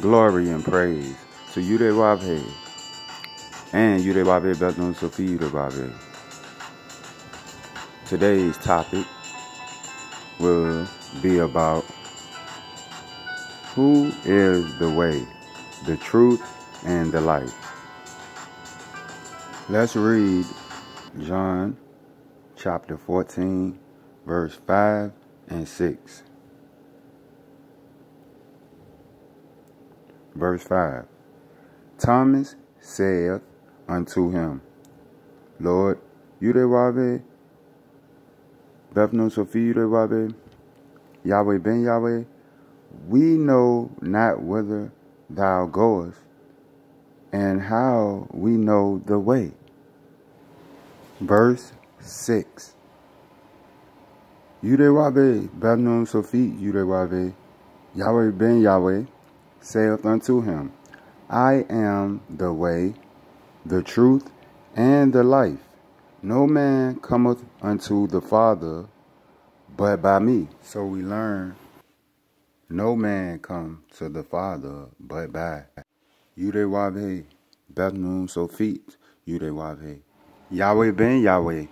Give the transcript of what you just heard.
glory and praise to Yudewabe and Yudewabe Bethnun Sophie Yudewabe. Today's topic will be about who is the way, the truth, and the life. Let's read John chapter 14, verse 5 and 6. Verse 5 Thomas saith unto him, Lord, you de wabe, Bethno Sophie wabe, Yahweh ben Yahweh, we know not whither thou goest, and how we know the way. Verse 6 Yudewabe, Bethno Sophie, Yudewabe, Yahweh ben Yahweh, saith unto him, I am the way, the truth, and the life. No man cometh unto the Father but by me. So we learn no man come to the Father but by Yudewabe, Bethnun Sophit, Yudewabe. Yahweh ben Yahweh,